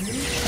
Hum.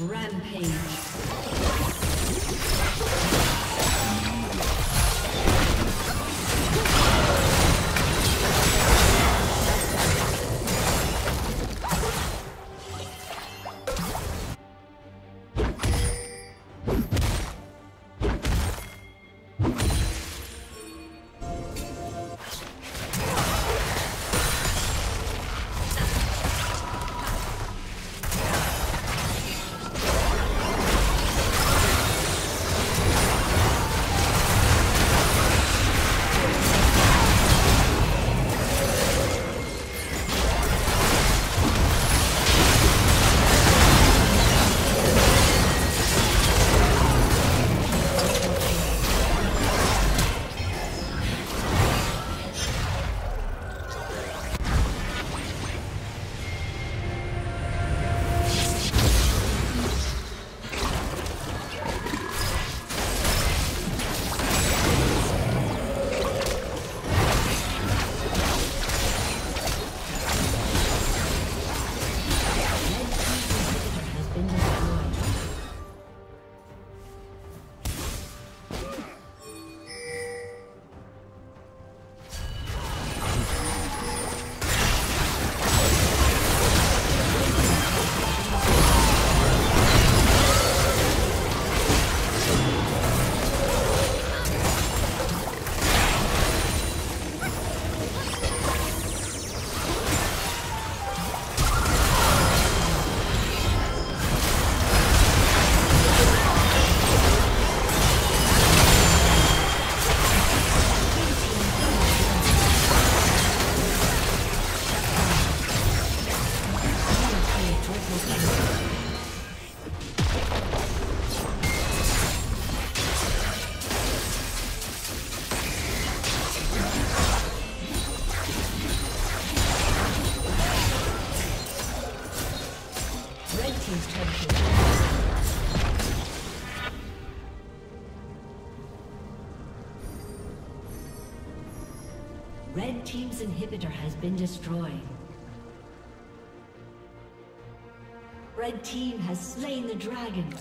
Rampage. Been destroyed. Red Team has slain the dragon.